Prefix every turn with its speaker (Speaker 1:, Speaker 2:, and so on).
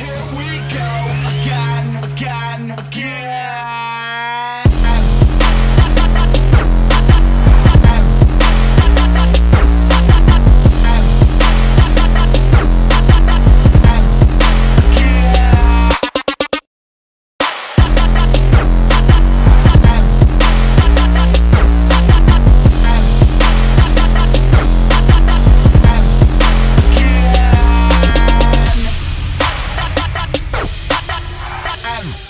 Speaker 1: here we go again, again, again. FM.